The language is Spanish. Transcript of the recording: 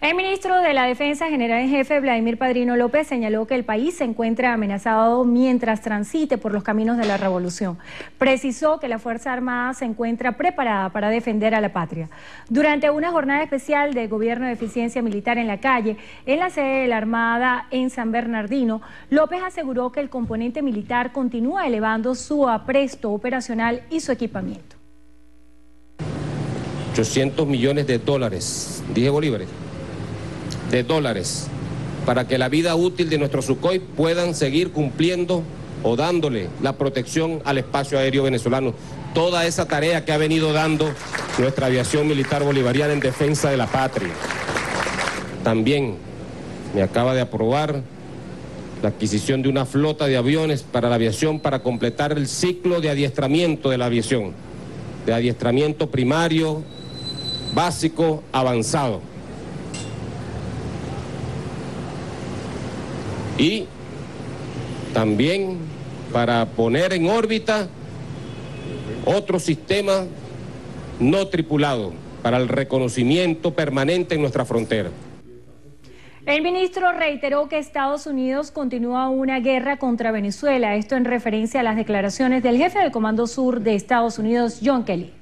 El ministro de la Defensa General en Jefe, Vladimir Padrino López, señaló que el país se encuentra amenazado mientras transite por los caminos de la revolución. Precisó que la Fuerza Armada se encuentra preparada para defender a la patria. Durante una jornada especial del Gobierno de Eficiencia Militar en la calle, en la sede de la Armada en San Bernardino, López aseguró que el componente militar continúa elevando su apresto operacional y su equipamiento. 800 millones de dólares, dije bolívares de dólares para que la vida útil de nuestros Sukhoi puedan seguir cumpliendo o dándole la protección al espacio aéreo venezolano. Toda esa tarea que ha venido dando nuestra aviación militar bolivariana en defensa de la patria. También me acaba de aprobar la adquisición de una flota de aviones para la aviación para completar el ciclo de adiestramiento de la aviación, de adiestramiento primario, básico, avanzado. Y también para poner en órbita otro sistema no tripulado para el reconocimiento permanente en nuestra frontera. El ministro reiteró que Estados Unidos continúa una guerra contra Venezuela, esto en referencia a las declaraciones del jefe del Comando Sur de Estados Unidos, John Kelly.